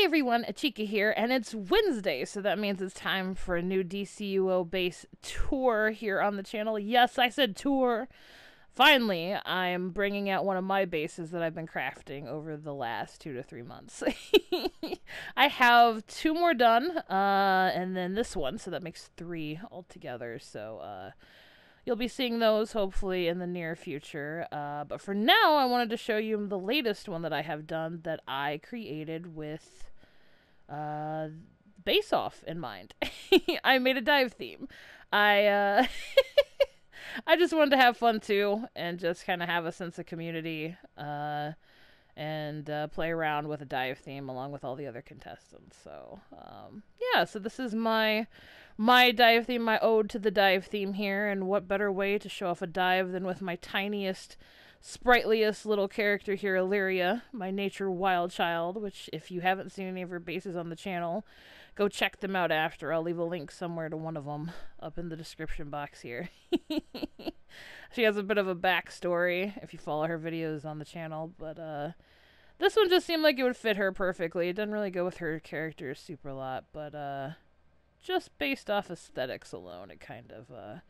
Hey everyone, Achikah here, and it's Wednesday, so that means it's time for a new DCUO base tour here on the channel. Yes, I said tour. Finally, I'm bringing out one of my bases that I've been crafting over the last two to three months. I have two more done, uh, and then this one, so that makes three altogether. So, uh, you'll be seeing those hopefully in the near future. Uh, but for now, I wanted to show you the latest one that I have done that I created with uh, base off in mind. I made a dive theme. I uh, I just wanted to have fun too, and just kind of have a sense of community. Uh, and uh, play around with a dive theme along with all the other contestants. So um, yeah, so this is my my dive theme, my ode to the dive theme here, and what better way to show off a dive than with my tiniest, sprightliest little character here, Illyria, my nature wild child, which if you haven't seen any of her bases on the channel, go check them out after. I'll leave a link somewhere to one of them up in the description box here. she has a bit of a backstory if you follow her videos on the channel, but uh, this one just seemed like it would fit her perfectly. It doesn't really go with her character super lot, but uh, just based off aesthetics alone, it kind of uh,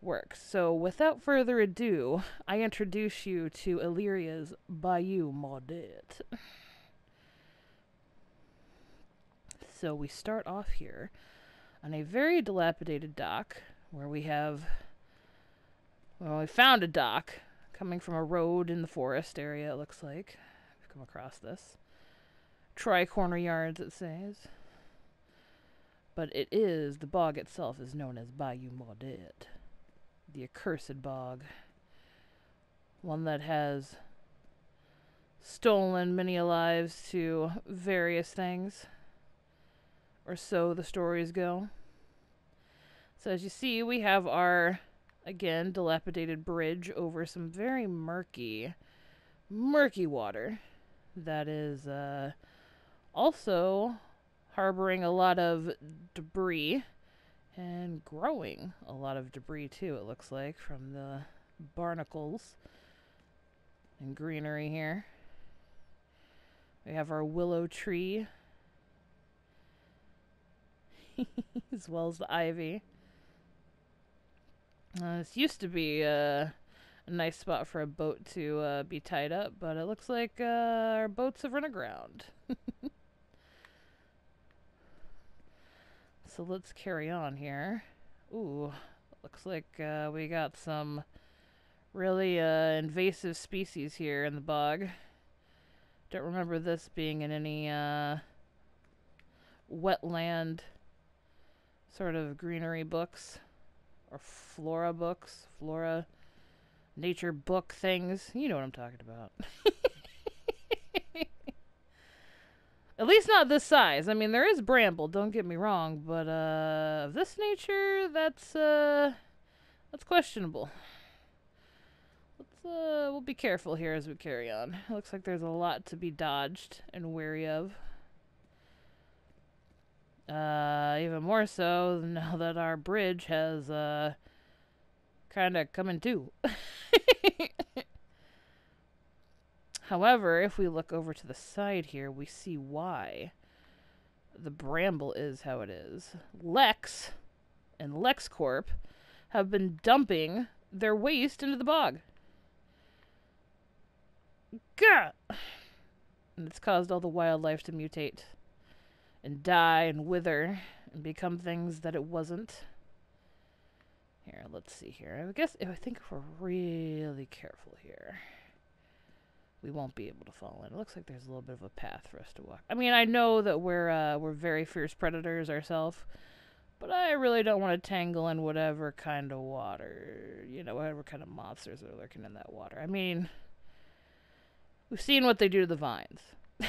works. So, without further ado, I introduce you to Illyria's Bayou Maudit. So, we start off here on a very dilapidated dock where we have. Well, we found a dock coming from a road in the forest area, it looks like. We've come across this. Tri-corner yards, it says but it is, the bog itself is known as Bayou Maudit, the accursed bog. One that has stolen many lives to various things, or so the stories go. So as you see, we have our, again, dilapidated bridge over some very murky, murky water that is uh, also harboring a lot of debris and growing a lot of debris too, it looks like, from the barnacles and greenery here. We have our willow tree, as well as the ivy. Uh, this used to be uh, a nice spot for a boat to uh, be tied up, but it looks like uh, our boats have run aground. So let's carry on here. Ooh, looks like uh, we got some really uh, invasive species here in the bog. Don't remember this being in any uh, wetland sort of greenery books or flora books, flora, nature book things. You know what I'm talking about. At least not this size. I mean, there is bramble, don't get me wrong, but uh, of this nature, that's uh, that's questionable. Let's uh, we'll be careful here as we carry on. It looks like there's a lot to be dodged and wary of. Uh, even more so now that our bridge has uh, kind of come in two. However, if we look over to the side here, we see why the bramble is how it is. Lex and LexCorp have been dumping their waste into the bog. Gah! And it's caused all the wildlife to mutate and die and wither and become things that it wasn't. Here, let's see here. I guess if I think if we're really careful here we won't be able to fall in. It looks like there's a little bit of a path for us to walk. I mean, I know that we're uh, we're very fierce predators ourselves, but I really don't want to tangle in whatever kind of water, you know, whatever kind of monsters are lurking in that water. I mean, we've seen what they do to the vines.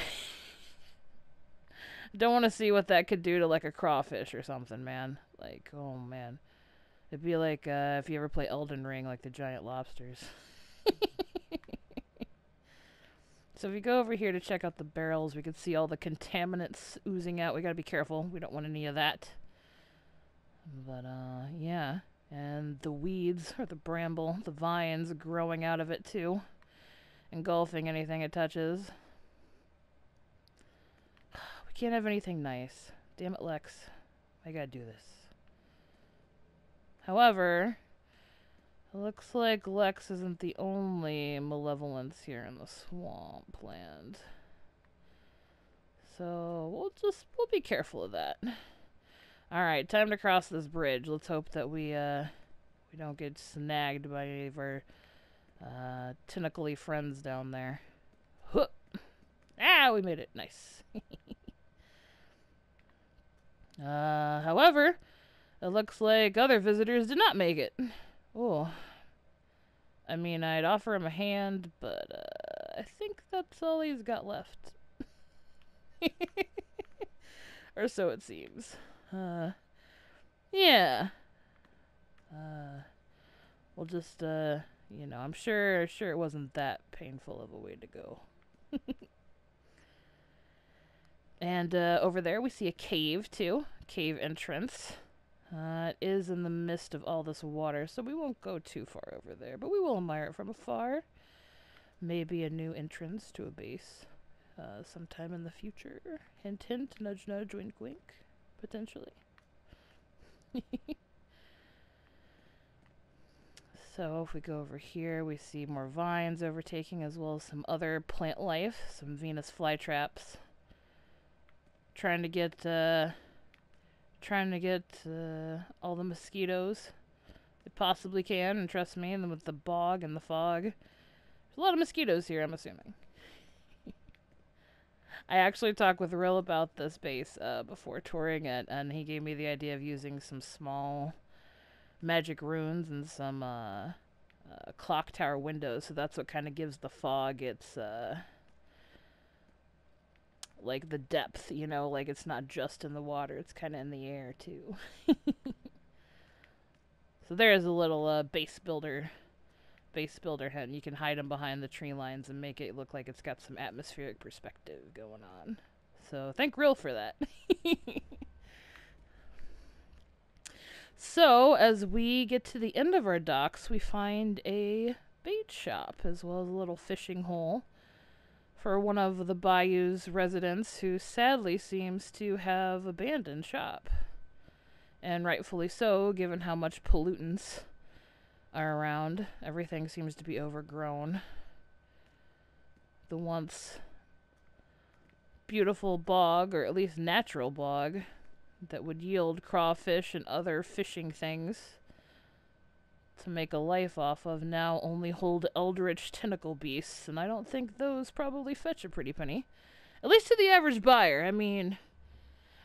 Don't want to see what that could do to like a crawfish or something, man. Like, oh man. It'd be like uh, if you ever play Elden Ring, like the giant lobsters. So if we go over here to check out the barrels, we can see all the contaminants oozing out. We gotta be careful. We don't want any of that. But, uh, yeah. And the weeds, or the bramble, the vines growing out of it, too. Engulfing anything it touches. We can't have anything nice. Damn it, Lex. I gotta do this. However, looks like Lex isn't the only malevolence here in the swampland. So we'll just we'll be careful of that. Alright, time to cross this bridge. Let's hope that we uh we don't get snagged by any of our uh tentacly friends down there. Huh. Ah, we made it. Nice. uh however, it looks like other visitors did not make it. Oh. I mean, I'd offer him a hand, but uh, I think that's all he's got left. or so it seems. Uh, yeah. Uh, we'll just, uh, you know, I'm sure, sure it wasn't that painful of a way to go. and uh, over there we see a cave too, cave entrance. Uh, it is in the midst of all this water, so we won't go too far over there, but we will admire it from afar. Maybe a new entrance to a base uh, sometime in the future. Hint, hint, nudge, nudge, wink, wink, potentially. so if we go over here, we see more vines overtaking as well as some other plant life, some Venus flytraps. Trying to get uh, trying to get uh, all the mosquitoes they possibly can, and trust me, and with the bog and the fog, there's a lot of mosquitoes here. I'm assuming. I actually talked with Rill about this base uh, before touring it, and he gave me the idea of using some small magic runes and some uh, uh, clock tower windows. So that's what kind of gives the fog its uh, like the depth, you know, like it's not just in the water, it's kind of in the air too. so there's a little uh, base builder base builder hen. You can hide them behind the tree lines and make it look like it's got some atmospheric perspective going on. So thank Rill for that. so as we get to the end of our docks, we find a bait shop as well as a little fishing hole for one of the bayou's residents who sadly seems to have abandoned shop. And rightfully so, given how much pollutants are around. Everything seems to be overgrown. The once beautiful bog, or at least natural bog, that would yield crawfish and other fishing things to make a life off of now only hold eldritch tentacle beasts, and I don't think those probably fetch a pretty penny. At least to the average buyer. I mean,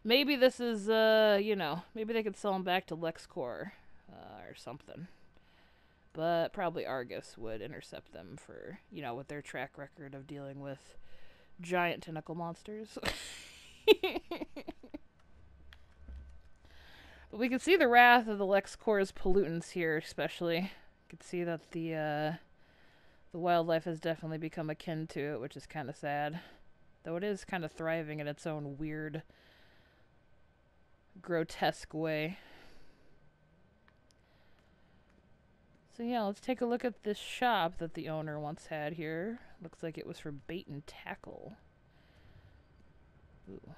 maybe this is, uh, you know, maybe they could sell them back to LexCorp uh, or something but probably Argus would intercept them for, you know, with their track record of dealing with giant tentacle monsters. but we can see the wrath of the LexCorp's pollutants here, especially. You can see that the uh, the wildlife has definitely become akin to it, which is kind of sad. Though it is kind of thriving in its own weird, grotesque way. So yeah, let's take a look at this shop that the owner once had here. Looks like it was for bait and tackle. Ooh.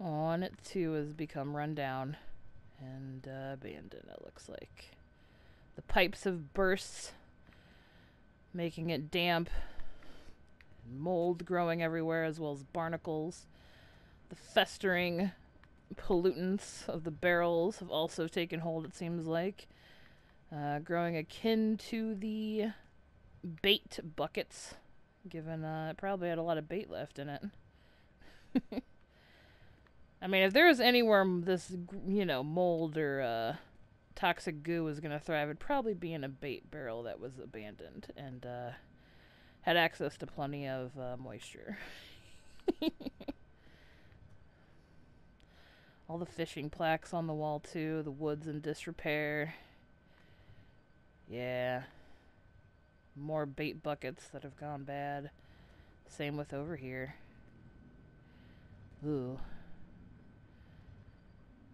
And it too has become run down and uh, abandoned, it looks like. The pipes have burst, making it damp. Mold growing everywhere, as well as barnacles. The festering pollutants of the barrels have also taken hold, it seems like. Uh, growing akin to the bait buckets, given uh, it probably had a lot of bait left in it. I mean, if there was anywhere this, you know, mold or uh, toxic goo was going to thrive, it'd probably be in a bait barrel that was abandoned and uh, had access to plenty of uh, moisture. All the fishing plaques on the wall, too. The wood's in disrepair. Yeah. More bait buckets that have gone bad. Same with over here. Ooh.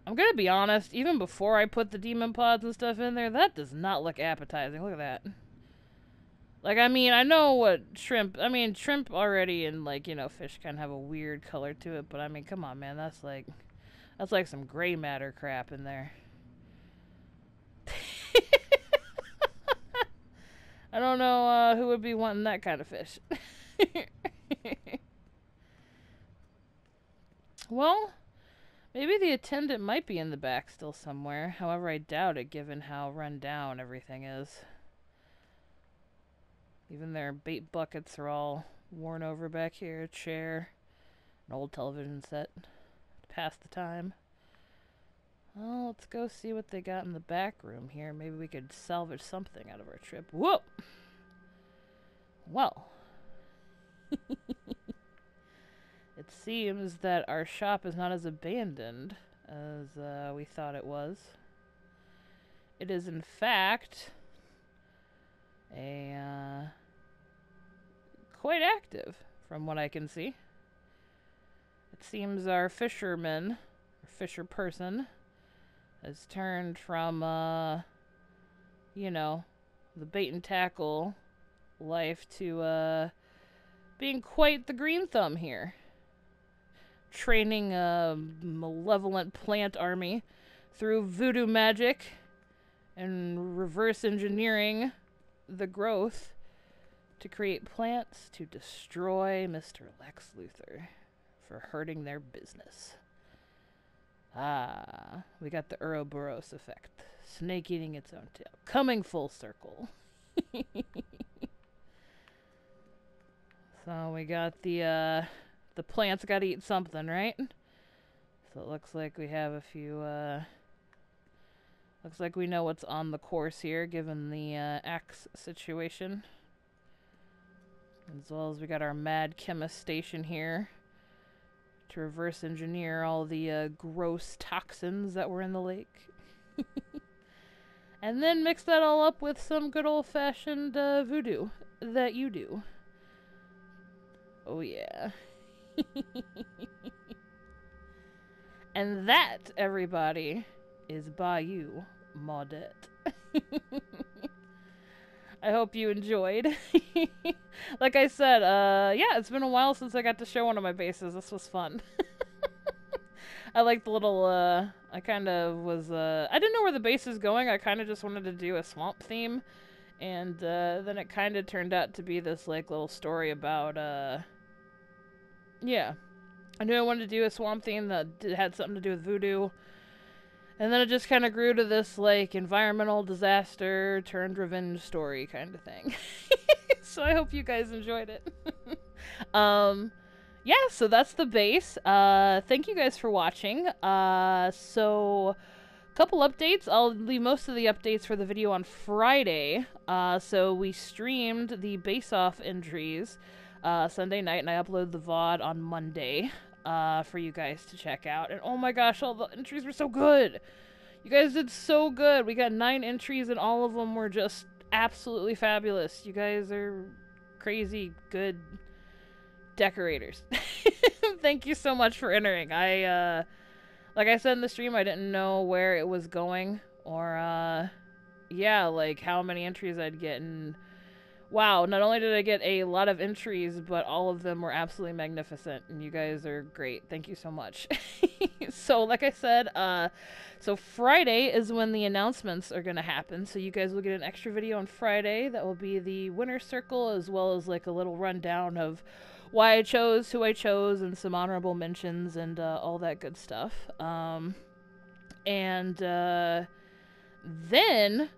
I'm gonna be honest, even before I put the demon pods and stuff in there, that does not look appetizing. Look at that. Like, I mean, I know what shrimp. I mean, shrimp already and like you know, fish kind of have a weird color to it. But I mean, come on, man, that's like, that's like some gray matter crap in there. I don't know uh, who would be wanting that kind of fish. well, maybe the attendant might be in the back still somewhere. However, I doubt it given how run down everything is. Even their bait buckets are all worn over back here. A chair, an old television set to pass the time. Well, let's go see what they got in the back room here. Maybe we could salvage something out of our trip. Whoa! Well. it seems that our shop is not as abandoned as uh, we thought it was. It is, in fact, a uh, quite active, from what I can see. It seems our fisherman, or fisher person, has turned from, uh, you know, the bait and tackle life to, uh, being quite the green thumb here. Training a malevolent plant army through voodoo magic and reverse engineering the growth to create plants to destroy Mr. Lex Luthor for hurting their business. Ah, we got the Ouroboros effect. Snake eating its own tail. Coming full circle. so we got the, uh, the plants gotta eat something, right? So it looks like we have a few, uh, looks like we know what's on the course here, given the, uh, axe situation. As well as we got our mad chemist station here to reverse engineer all the uh, gross toxins that were in the lake. and then mix that all up with some good old fashioned uh, voodoo that you do. Oh, yeah. And that, everybody, is Bayou Maudit. I hope you enjoyed. like I said, uh, yeah, it's been a while since I got to show one of my bases. This was fun. I like the little, uh, I kind of was, uh, I didn't know where the base is going. I kind of just wanted to do a swamp theme. And, uh, then it kind of turned out to be this, like, little story about, uh, yeah. I knew I wanted to do a swamp theme that had something to do with voodoo. And then it just kind of grew to this like environmental disaster turned revenge story kind of thing. so I hope you guys enjoyed it. um yeah, so that's the base. Uh thank you guys for watching. Uh so couple updates. I'll leave most of the updates for the video on Friday. Uh so we streamed the base off entries uh Sunday night and I uploaded the VOD on Monday uh, for you guys to check out. And oh my gosh, all the entries were so good. You guys did so good. We got nine entries, and all of them were just absolutely fabulous. You guys are crazy good decorators. Thank you so much for entering. I, uh, like I said in the stream, I didn't know where it was going, or, uh, yeah, like how many entries I'd get, and wow, not only did I get a lot of entries, but all of them were absolutely magnificent, and you guys are great. Thank you so much. so, like I said, uh, so Friday is when the announcements are going to happen, so you guys will get an extra video on Friday that will be the winner circle, as well as like a little rundown of why I chose, who I chose, and some honorable mentions, and uh, all that good stuff. Um, and uh, then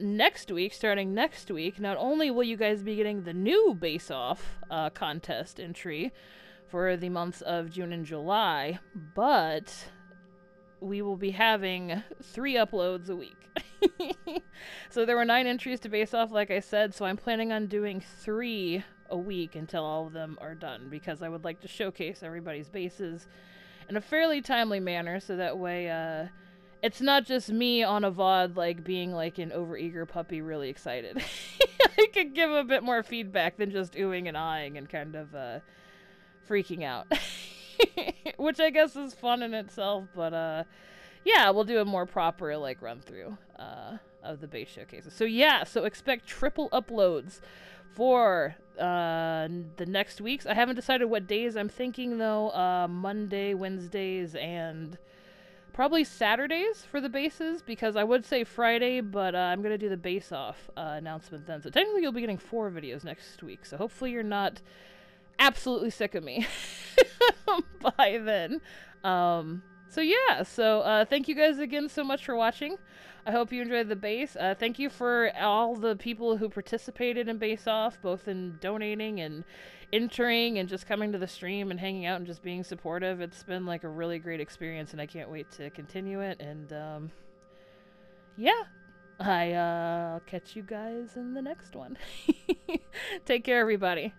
next week, starting next week, not only will you guys be getting the new Base Off uh, contest entry for the months of June and July, but we will be having three uploads a week. so there were nine entries to Base Off, like I said, so I'm planning on doing three a week until all of them are done because I would like to showcase everybody's bases in a fairly timely manner so that way, uh, it's not just me on a VOD, like, being, like, an overeager puppy really excited. I could give a bit more feedback than just oohing and eyeing and kind of, uh, freaking out. Which I guess is fun in itself, but, uh, yeah, we'll do a more proper like run through uh, of the base showcases. So yeah, so expect triple uploads for uh, the next weeks. I haven't decided what days. I'm thinking though, uh, Monday, Wednesdays, and probably Saturdays for the bases because I would say Friday, but uh, I'm gonna do the base off uh, announcement then. So technically, you'll be getting four videos next week. So hopefully, you're not absolutely sick of me by then. Um, so yeah, so uh, thank you guys again so much for watching. I hope you enjoyed the base. Uh, thank you for all the people who participated in Base Off, both in donating and entering and just coming to the stream and hanging out and just being supportive. It's been like a really great experience, and I can't wait to continue it. And um, yeah, I uh, I'll catch you guys in the next one. Take care, everybody.